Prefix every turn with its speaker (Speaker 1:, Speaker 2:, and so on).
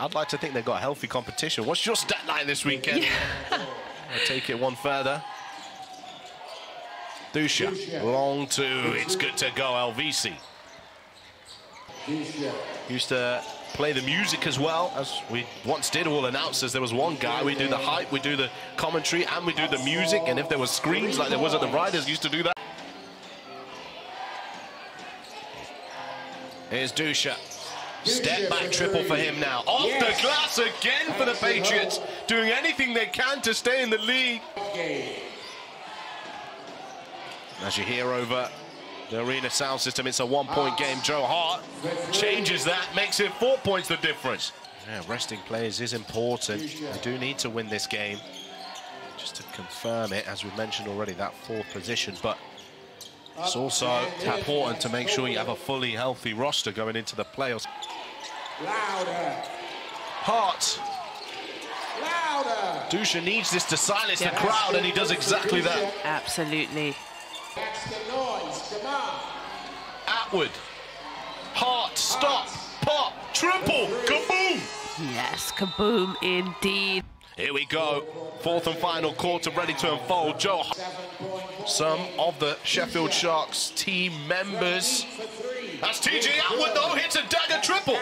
Speaker 1: I'd like to think they've got a healthy competition. What's your stat line this weekend? I'll take it one further. Dusha, long two. It's good to go, Elvisi. Used to play the music as well, as we once did, all announcers. There was one guy, we do the hype, we do the commentary, and we do the music. And if there were screens like there was at the Riders, used to do that. Here's Dusha. Step back triple for him now. Off the glass again for the Patriots. Doing anything they can to stay in the league. As you hear over the arena sound system, it's a one-point ah. game. Joe Hart changes that, makes it four points the difference. Yeah, resting players is important. They do need to win this game. Just to confirm it, as we mentioned already, that fourth position. But it's also important to make sure you have a fully healthy roster going into the playoffs.
Speaker 2: Louder.
Speaker 1: Hart.
Speaker 2: Louder.
Speaker 1: Dusha needs this to silence the crowd, and he does exactly that.
Speaker 3: Absolutely.
Speaker 2: That's the noise. Come on.
Speaker 1: Atwood. Hart, stop, pop, triple, kaboom!
Speaker 3: Yes, kaboom indeed.
Speaker 1: Here we go. Fourth and final quarter ready to unfold. Joe, some of the Sheffield Sharks team members. That's TJ Atwood though, hits a dagger triple.